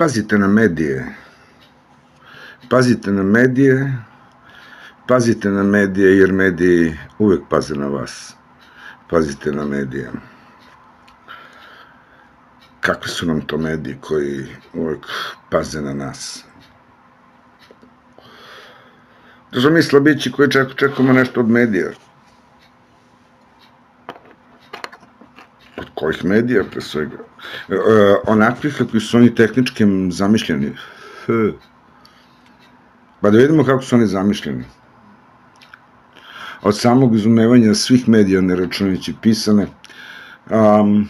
pazite na medije. Pazite na medije, pazite na medije jer mediji uvek paze na vas. Pazite na medije. Kakvi su nam to mediji koji uvek paze na nas? Da smo mi slabići koji ček, čekamo nešto od medija. Kojih medija, pre svega? E, e, onakvih kakvi su oni tehnički zamišljeni. Pa da vidimo kako su oni zamišljeni. Od samog izumevanja svih medija, ne računajući pisane, um,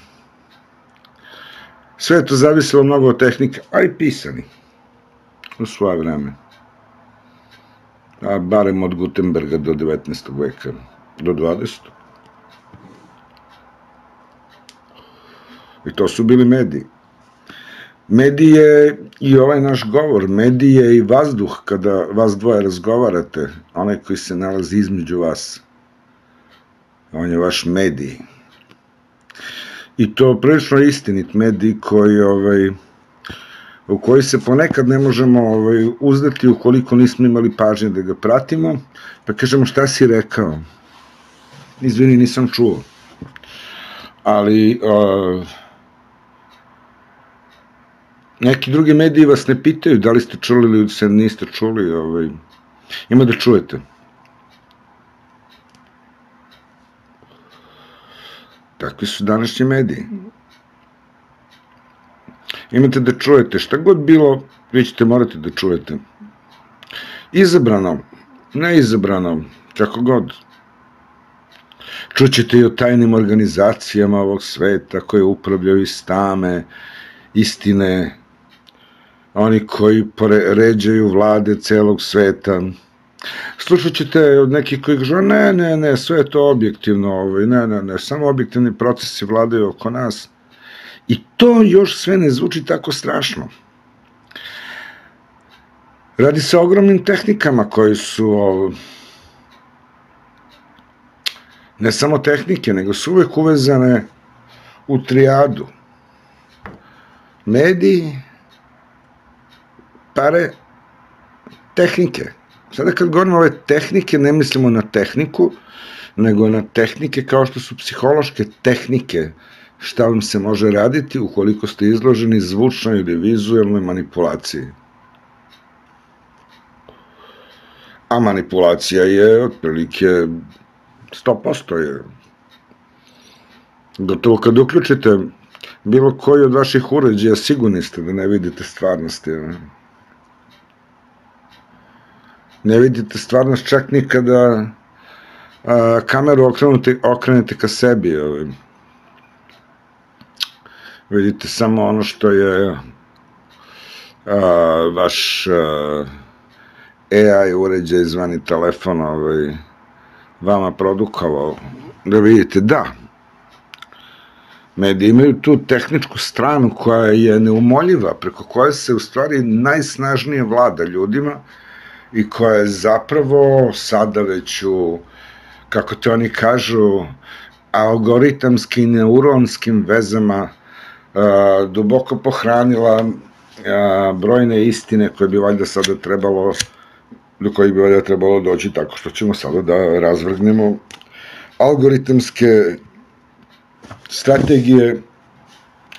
sve je to zavisilo mnogo od tehnike, a i pisani u svoje vreme. A barem od Gutenberga do 19. veka, do 20. I to su bili mediji. Medije i ovaj naš govor, medije i vazduh, kada vas dvoje razgovarate, onaj koji se nalazi između vas, on je vaš medij. I to prilično istinit medij koji, ovaj, u koji se ponekad ne možemo ovaj, uzdati ukoliko nismo imali pažnje da ga pratimo, pa kažemo šta si rekao? Izvini, nisam čuo. Ali... Uh, neki drugi mediji vas ne pitaju da li ste čuli ili se niste čuli, ovaj, ima da čujete. Takvi su današnji mediji. Imate da čujete šta god bilo, vi ćete morati da čujete. Izabrano, neizabrano, kako god. Čućete i o tajnim organizacijama ovog sveta koje upravljaju istame, istine, oni koji ređaju vlade celog sveta. Slušat ćete od nekih koji kažu, ne, ne, ne, sve je to objektivno, ovaj, ne, ne, ne, samo objektivni procesi vladaju oko nas. I to još sve ne zvuči tako strašno. Radi se o ogromnim tehnikama koji su ovaj, ne samo tehnike, nego su uvek uvezane u trijadu. Mediji, pare, tehnike. Sada kad govorimo ove tehnike, ne mislimo na tehniku, nego na tehnike kao što su psihološke tehnike, šta vam se može raditi ukoliko ste izloženi zvučnoj ili vizualnoj manipulaciji. A manipulacija je otprilike 100% je. Gotovo kad uključite bilo koji od vaših uređaja, sigurni ste da ne vidite stvarnosti. Ne? Ne vidite stvarnost čak ni kada a, kameru okrenete, okrenete ka sebi. Ovaj. Vidite samo ono što je a, vaš a, AI uređaj zvani telefon ovaj, vama produkovao. Da vidite, da, mediji imaju tu tehničku stranu koja je neumoljiva, preko koje se u stvari najsnažnije vlada ljudima, i koja je zapravo sada već u, kako te oni kažu, algoritamski neuronskim vezama a, duboko pohranila a, brojne istine koje bi valjda sada trebalo do kojih bi valjda trebalo doći tako što ćemo sada da razvrgnemo algoritamske strategije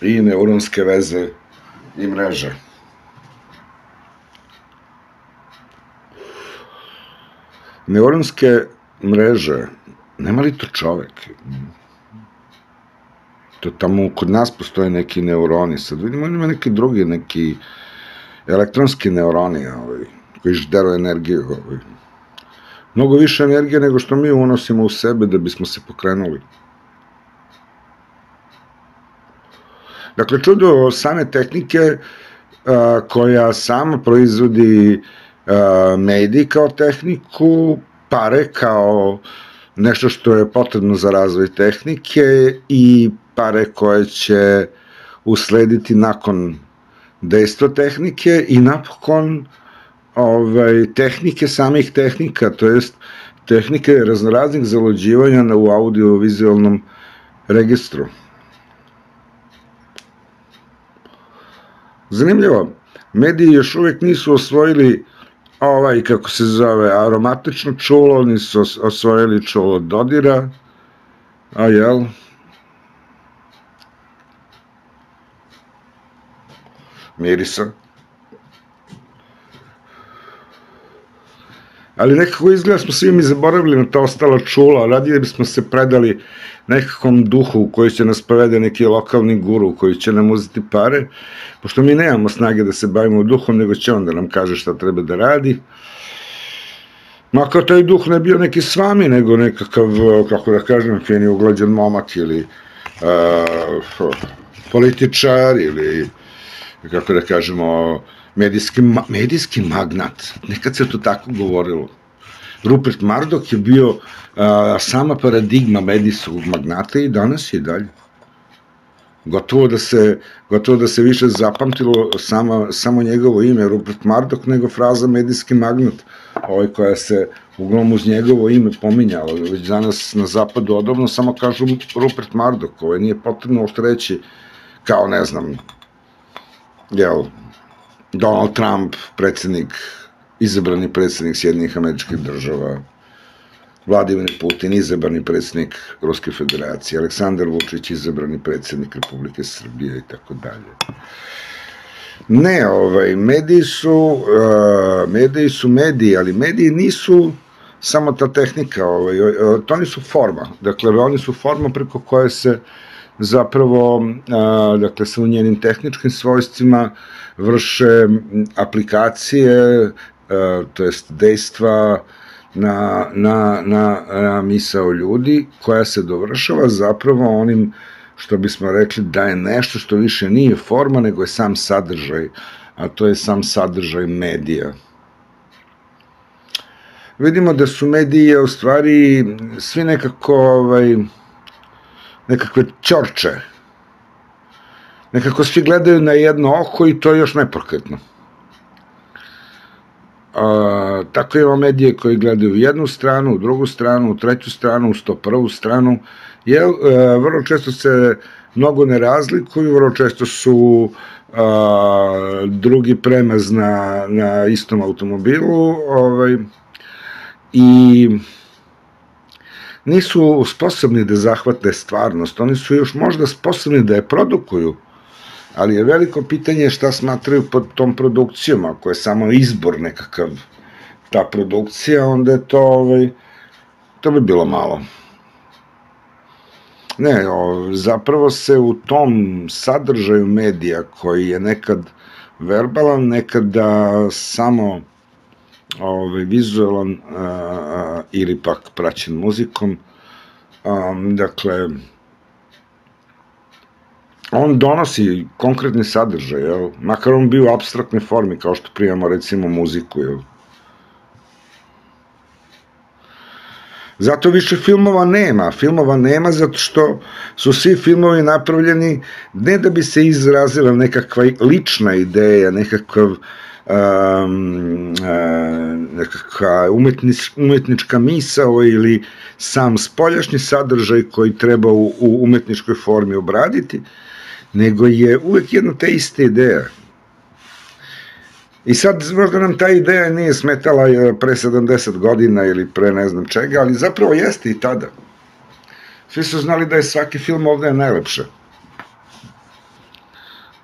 i neuronske veze i mreže. Neuronske mreže, nema li to čovek? To tamo kod nas postoje neki neuroni, sad vidimo ima neki drugi, neki elektronski neuroni, ovaj, koji žderu energiju. Ovaj. Mnogo više energije nego što mi unosimo u sebe da bismo se pokrenuli. Dakle, čudo same tehnike a, koja sama proizvodi mediji kao tehniku, pare kao nešto što je potrebno za razvoj tehnike i pare koje će uslediti nakon dejstva tehnike i napokon ovaj, tehnike samih tehnika, to jest tehnike raznoraznih zalođivanja u audio-vizualnom registru. Zanimljivo, mediji još uvek nisu osvojili ovaj, kako se zove, aromatično čulo, nisu osvojili čulo dodira, a jel, mirisa. Ali nekako izgleda smo svi mi zaboravili na ta ostala čula, radije bismo se predali nekakvom duhu koji će nas povede neki lokalni guru koji će nam uzeti pare, pošto mi nemamo snage da se bavimo duhom, nego će on da nam kaže šta treba da radi. Makar taj duh ne bio neki svami, nego nekakav, kako da kažem, fini uglađen momak ili uh, političar ili kako da kažemo, medijski, medijski magnat. Nekad se to tako govorilo. Rupert Murdoch je bio a, sama paradigma medijskog magnata i danas je dalje. Gotovo da se, gotovo da se više zapamtilo samo, samo njegovo ime Rupert Murdoch nego fraza medijski magnat, ovaj koja se uglavnom uz njegovo ime pominjala. Već danas na zapadu odobno samo kažu Rupert Murdoch, ovaj nije potrebno ošto reći kao ne znam, jel, Donald Trump, predsednik, izabrani predsednik Sjednih američkih država, Vladimir Putin, izabrani predsednik Ruske federacije, Aleksandar Vučić, izabrani predsednik Republike Srbije i tako dalje. Ne, ovaj, mediji su, uh, mediji su mediji, ali mediji nisu samo ta tehnika, ovaj, to nisu forma, dakle, oni su forma preko koje se uh, zapravo, dakle, sa njenim tehničkim svojstvima vrše aplikacije, to jest dejstva na, na, na, na misao ljudi, koja se dovršava zapravo onim što bismo rekli da je nešto što više nije forma, nego je sam sadržaj, a to je sam sadržaj medija. Vidimo da su mediji u stvari svi nekako ovaj, nekakve čorče. Nekako svi gledaju na jedno oko i to je još neprokretno. A, tako imamo medije koji gledaju u jednu stranu, u drugu stranu, u treću stranu, u sto prvu stranu, jer e, vrlo često se mnogo ne razlikuju, vrlo često su a, drugi premaz na, na istom automobilu ovaj, i nisu sposobni da zahvate stvarnost, oni su još možda sposobni da je produkuju, ali je veliko pitanje šta smatraju pod tom produkcijom, ako je samo izbor nekakav ta produkcija, onda je to, ovaj, to bi bilo malo. Ne, o, zapravo se u tom sadržaju medija koji je nekad verbalan, nekada samo ovaj, vizualan a, ili pak praćen muzikom. A, dakle, on donosi konkretni sadržaj, jel? makar on bio u abstraktne formi, kao što primamo recimo muziku, jel? Zato više filmova nema. Filmova nema zato što su svi filmovi napravljeni ne da bi se izrazila nekakva lična ideja, nekakav um, nekakva umetnič, umetnička misao ili sam spoljašnji sadržaj koji treba u, u umetničkoj formi obraditi, nego je uvek jedna te iste ideja. I sad možda nam ta ideja nije smetala pre 70 godina ili pre ne znam čega, ali zapravo jeste i tada. Svi su znali da je svaki film ovde najlepše.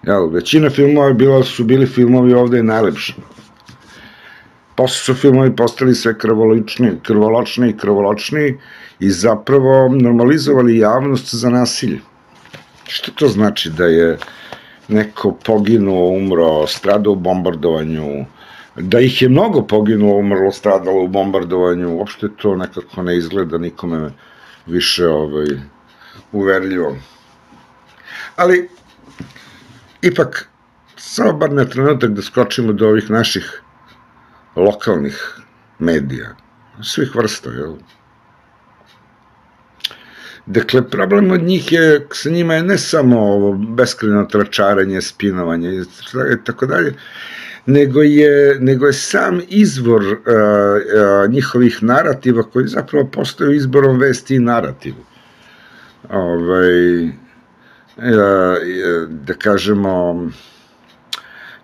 Jel, većina filmova bila, su bili filmovi ovde najlepši. Posle su filmovi postali sve krvoločni, krvoločni i krvoločni i zapravo normalizovali javnost za nasilje. Što to znači da je neko poginuo, umro, stradao u bombardovanju, da ih je mnogo poginuo, umrlo, stradalo u bombardovanju, uopšte to nekako ne izgleda nikome više ovaj, uverljivo. Ali ipak, samo bar na trenutak da skočimo do ovih naših lokalnih medija, svih vrsta, jel? Dakle, problem od njih je, sa njima je ne samo ovo beskreno tračaranje, spinovanje i tako dalje, nego je, nego je sam izvor a, a, njihovih narativa koji zapravo postaju izborom vesti i narativu. Ovaj, da kažemo,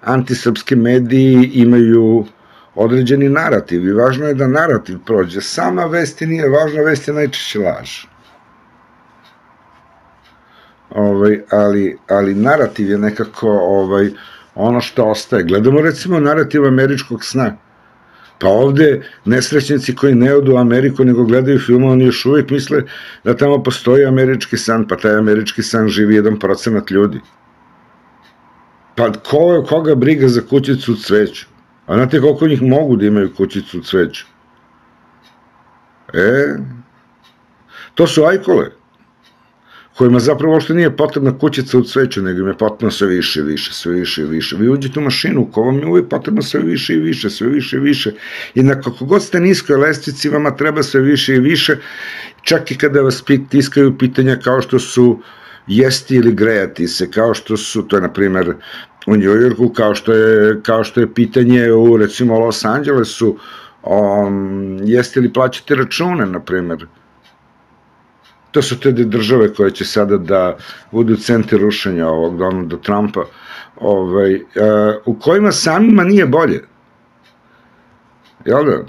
antisrpski mediji imaju određeni narativ i važno je da narativ prođe. Sama vest nije važna, vest je najčešće laž. Ovaj, ali, ali narativ je nekako ovaj, ono što ostaje. Gledamo recimo narativ američkog sna. Pa ovde nesrećnici koji ne odu u Ameriku nego gledaju film, oni još uvijek misle da tamo postoji američki san, pa taj američki san živi jedan procenat ljudi. Pa ko, koga briga za kućicu u cveću? A znate koliko njih mogu da imaju kućicu u cveću? E, to su ajkole kojima zapravo uopšte nije potrebna kućica u cveću, nego im je potrebno sve više i više, sve više i više. Vi uđete u mašinu, ko vam je uvijek potrebno sve više i više, sve više i više. I na kako god ste niskoj lestvici, vama treba sve više i više, čak i kada vas tiskaju pitanja kao što su jesti ili grejati se, kao što su, to je na primer u Njujorku, kao što je, kao što je pitanje u recimo Los Angelesu, um, jeste li plaćati račune, na primer, To su te države koje će sada da budu centri rušenja ovog Donalda Trumpa, ovaj, uh, u kojima samima nije bolje. Jel da?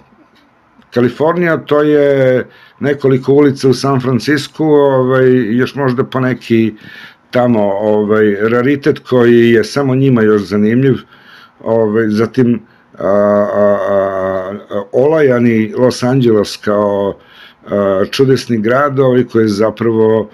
Kalifornija to je nekoliko ulica u San Francisku, ovaj, još možda po neki tamo ovaj, raritet koji je samo njima još zanimljiv, ovaj, zatim a, a, a, olajani Los Angeles kao čudesni grad ovaj koji je zapravo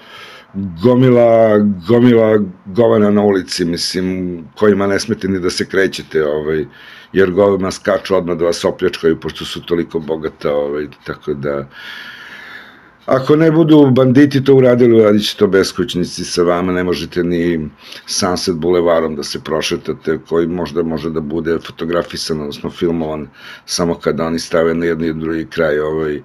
gomila, gomila govana na ulici, mislim, kojima ne smete ni da se krećete, ovaj, jer govima skaču odmah da vas opljačkaju, pošto su toliko bogata, ovaj, tako da, Ako ne budu banditi to uradili, uradit će to beskućnici sa vama, ne možete ni Sunset Boulevarom da se prošetate, koji možda može da bude fotografisan, odnosno filmovan, samo kada oni stave na jedni i drugi kraj ovaj,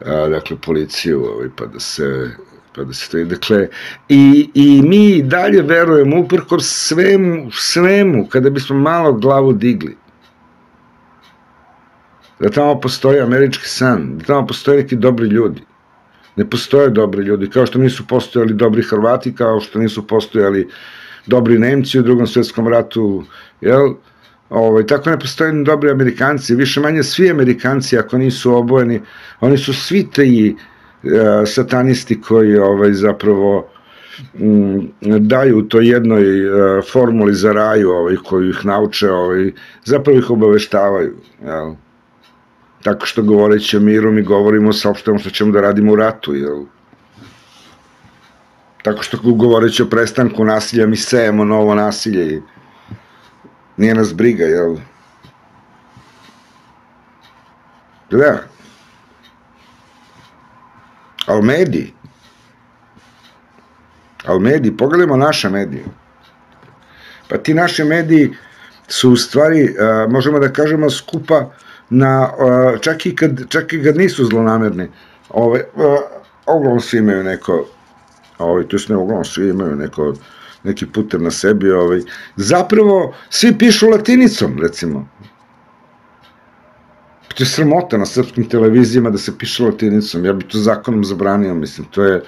a, dakle, policiju, ovaj, pa da se pa da se to dakle, i, i mi dalje verujemo uprko svemu, svemu, kada bismo malo glavu digli, da tamo postoji američki san, da tamo postoje neki dobri ljudi, Ne postoje dobri ljudi, kao što nisu postojali dobri Hrvati, kao što nisu postojali dobri Nemci u drugom svetskom ratu, jel? Ovaj, tako ne postoje ni dobri Amerikanci, više manje svi Amerikanci, ako nisu obojeni, oni su svi ti uh, satanisti koji ovaj, zapravo m, daju to jednoj uh, formuli za raju ovaj, koju ih nauče, ovaj, zapravo ih obaveštavaju. Jel? Tako što govoreći o miru mi govorimo saopštamo što ćemo da radimo u ratu, jel? Tako što govoreći o prestanku nasilja mi sejemo novo nasilje i nije nas briga, jel? Da. Al mediji. Al mediji, pogledajmo naše medije. Pa ti naši mediji su u stvari, možemo da kažemo, skupa na, čak i kad, čak i kad nisu zlonamerni, ovaj, uglavnom svi imaju neko, ovaj, to ne uglavnom svi imaju neko, neki puter na sebi, ovaj, zapravo svi pišu latinicom, recimo. To je sramota na srpskim televizijama da se piše latinicom, ja bi to zakonom zabranio, mislim, to je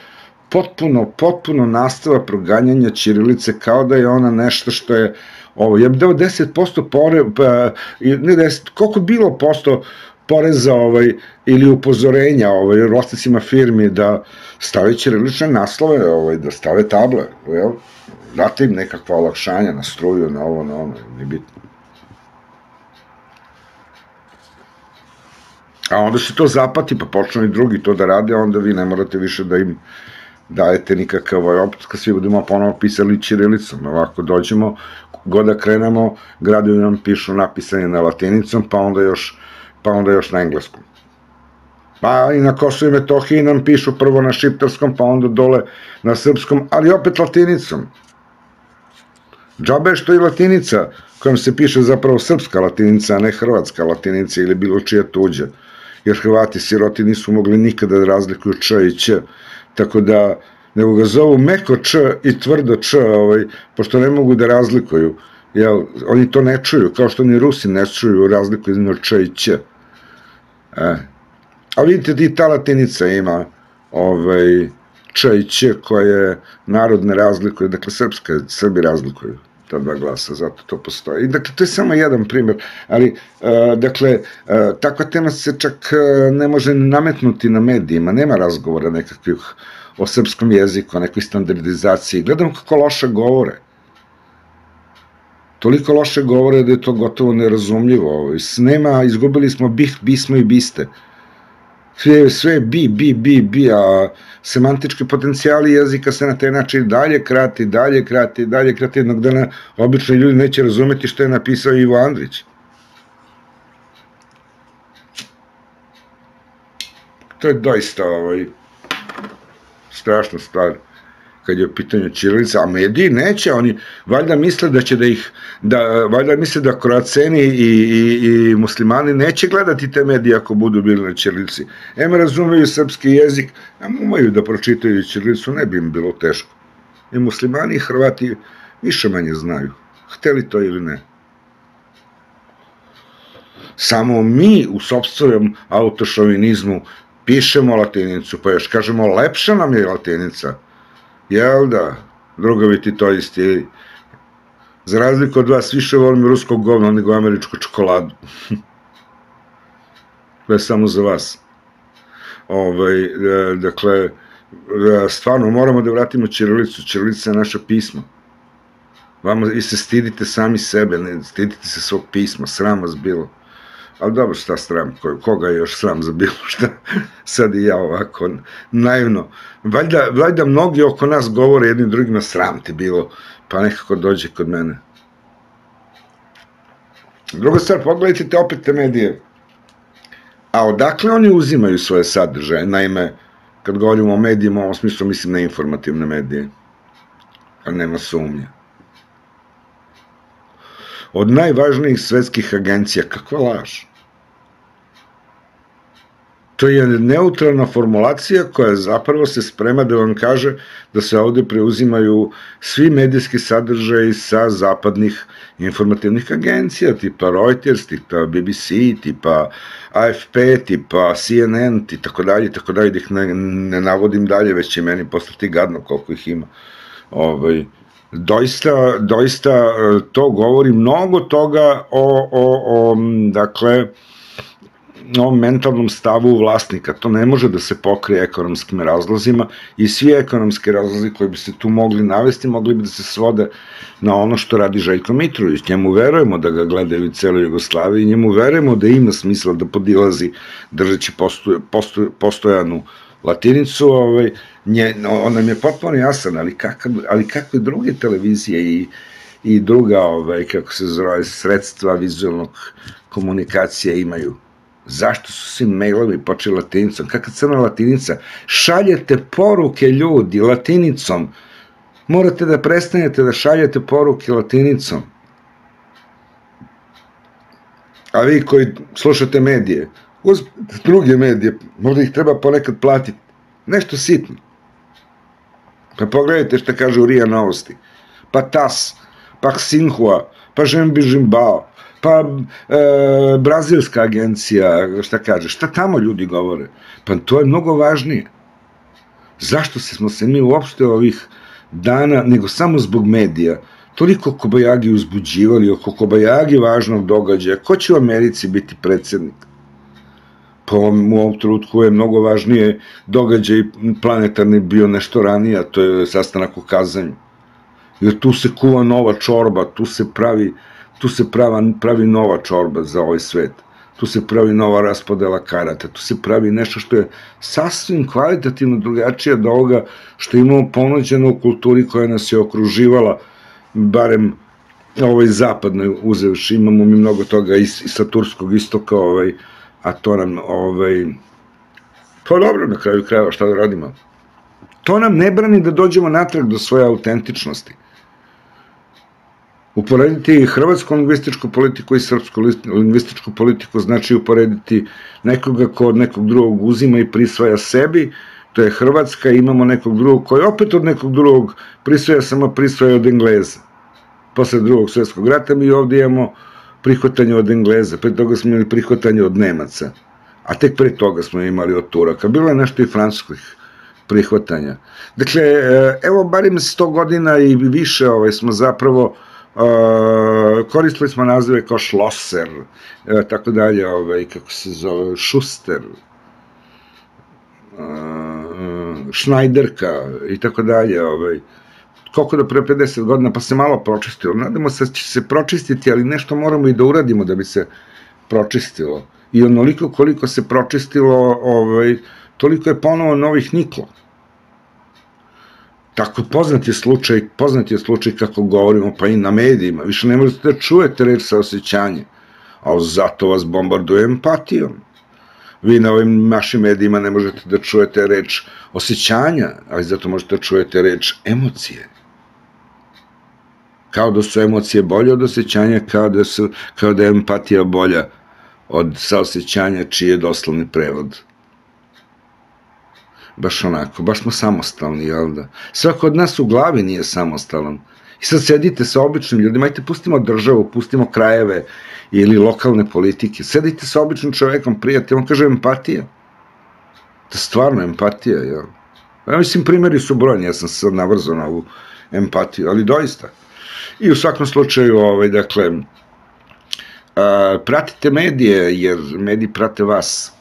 potpuno, potpuno nastava proganjanja Ćirilice kao da je ona nešto što je ovo, ja bih dao 10% pore, pa, ne 10, koliko bilo posto poreza ovaj, ili upozorenja ovaj, vlasnicima firmi da stave ćirilične naslove, ovaj, da stave table, jel? date im nekakva olakšanja na struju, na ovo, na ono, ne bitno. A onda se to zapati, pa počnu i drugi to da rade, onda vi ne morate više da im dajete nikakav ovaj opet, kad svi budemo ponovo pisali čirilicom, ovako dođemo, god da krenemo, gradovi nam pišu napisanje na latinicom, pa onda još, pa onda još na engleskom. Pa i na Kosovo i Metohiji nam pišu prvo na šiptarskom, pa onda dole na srpskom, ali opet latinicom. Džabe što i latinica, kojom se piše zapravo srpska latinica, a ne hrvatska latinica ili bilo čija tuđa. Jer Hrvati siroti nisu mogli nikada da razlikuju č i ć, tako da nego ga zovu meko č i tvrdo č, ovaj, pošto ne mogu da razlikuju. Jel, oni to ne čuju, kao što ni Rusi ne čuju razliku između č i ć. E. A vidite, i ta latinica ima ovaj, č i ć koje narod ne razlikuje, dakle srpske, Srbi razlikuju. Ta dva glasa, zato to postoji. Dakle, to je samo jedan primjer, ali, uh, dakle, uh, takva tema se čak uh, ne može nametnuti na medijima, nema razgovora nekakvih o srpskom jeziku, o nekoj standardizaciji. Gledam kako loše govore. Toliko loše govore da je to gotovo nerazumljivo. Nema, izgubili smo bih, bismo i biste. Sve, sve bi, bi, bi, bi, a semantički potencijali jezika se na taj način dalje krati, dalje krati, dalje krati, jednog dana obični ljudi neće razumeti što je napisao Ivo Andrić. To je doista ovaj, strašna stvar kad je u pitanju Čirilica, a mediji neće, oni valjda misle da će da ih, da, valjda misle da Kroaceni i, i, i muslimani neće gledati te medije ako budu bili na Čirilici. Em razumeju srpski jezik, a umaju da pročitaju Čirilicu, ne bi im bilo teško. I muslimani i Hrvati više manje znaju, hteli to ili ne. Samo mi u sobstvenom autošovinizmu pišemo latinicu, pa još kažemo lepša nam je latinica, Jel da, drugovi ti to isti. Za razliku od vas, više volim ruskog govna nego američku čokoladu. to je samo za vas. Ovaj, e, dakle, e, stvarno moramo da vratimo Čirilicu. Čirilica je naše pismo. Vama i se stidite sami sebe, stidite se svog pisma, sram vas bilo. Ali dobro, šta sram, koga je još sram za bilo šta, sad i ja ovako, naivno. Valjda, valjda mnogi oko nas govore jednim drugima sram ti bilo, pa nekako dođe kod mene. Druga stvar, pogledajte te opet te medije. A odakle oni uzimaju svoje sadržaje? Naime, kad govorimo o medijima, u ovom smislu mislim na informativne medije. A nema sumnje od najvažnijih svetskih agencija. Kakva laž? To je neutralna formulacija koja zapravo se sprema da vam kaže da se ovde preuzimaju svi medijski sadržaji sa zapadnih informativnih agencija, tipa Reuters, tipa BBC, tipa AFP, tipa CNN i tako dalje, tako dalje, da ih ne, ne navodim dalje, već će meni postati gadno koliko ih ima. Ovaj, doista, doista e, to govori mnogo toga o, o, o dakle, o mentalnom stavu vlasnika. To ne može da se pokrije ekonomskim razlozima i svi ekonomski razlozi koji bi se tu mogli navesti, mogli bi da se svode na ono što radi Željko Mitrović. Njemu verujemo da ga gledaju u celoj Jugoslaviji, njemu verujemo da ima smisla da podilazi držeći postojanu latinicu, ovaj, nje, on nam je potpuno jasan, ali, kakav, ali kakve druge televizije i, i druga, ovaj, kako se zove, sredstva vizualnog komunikacije imaju. Zašto su svi mailovi počeli latinicom? Kakva crna latinica? Šaljete poruke ljudi latinicom. Morate da prestanete da šaljete poruke latinicom. A vi koji slušate medije, uz druge medije, možda ih treba ponekad platiti. Nešto sitno. Pa pogledajte šta kažu Rija Novosti. Pa TAS, pa Xinhua, pa Žembi Žimbao, pa e, brazilska agencija, šta kaže, šta tamo ljudi govore? Pa to je mnogo važnije. Zašto se smo se mi uopšte ovih dana, nego samo zbog medija, toliko Kobajagi uzbuđivali oko Kobajagi važnog događaja, ko će u Americi biti predsednik? po u ovom trutku je mnogo važnije događaj planetarni bio nešto ranije, to je sastanak u Kazanju. Jer tu se kuva nova čorba, tu se pravi, tu se pravi nova čorba za ovaj svet. Tu se pravi nova raspodela karata, tu se pravi nešto što je sasvim kvalitativno drugačije od ovoga što imamo ponuđeno u kulturi koja nas je okruživala, barem ovoj zapadnoj uzevši, imamo mi mnogo toga i sa turskog istoka, ovaj, a to nam, ovaj, pa dobro, na kraju krajeva, šta da radimo? To nam ne brani da dođemo natrag do svoje autentičnosti. Uporediti hrvatsku lingvističku politiku i srpsku lingvističku politiku znači uporediti nekoga ko od nekog drugog uzima i prisvaja sebi, to je Hrvatska, imamo nekog drugog koji opet od nekog drugog prisvaja, samo prisvaja od Engleza. Posle drugog svjetskog rata mi ovdje imamo prihvatanje od Engleza, pre toga smo imali prihvatanje od Nemaca, a tek pre toga smo imali od Turaka. Bilo je nešto i francuskih prihvatanja. Dakle, e, evo, barim 100 godina i više ovaj, smo zapravo Uh, koristili smo nazive kao Schlosser, uh, tako dalje, ovaj, kako se zove, Schuster, uh, Schneiderka i tako dalje, ovaj, koliko da pre 50 godina, pa se malo pročistilo. Nadamo se da će se pročistiti, ali nešto moramo i da uradimo da bi se pročistilo. I onoliko koliko se pročistilo, ovaj, toliko je ponovo novih niklo. Tako poznat je slučaj, poznat je slučaj kako govorimo pa i na medijima. Više ne možete da čujete reč sa osjećanjem, a zato vas bombarduje empatijom. Vi na ovim našim medijima ne možete da čujete reč osjećanja, ali zato možete da čujete reč emocije. Kao da su emocije bolje od osjećanja, kao da, su, kao da je empatija bolja od saosećanja čiji je doslovni prevod baš onako, baš smo samostalni, jel da? Svako od nas u glavi nije samostalan. I sad sedite sa običnim ljudima, ajte pustimo državu, pustimo krajeve ili lokalne politike, sedite sa običnim čovekom, prijatelj, on kaže empatija. Da stvarno empatija, jel? Ja mislim, primjeri su brojni, ja sam se sad navrzo na ovu empatiju, ali doista. I u svakom slučaju, ovaj, dakle, a, pratite medije, jer mediji prate vas.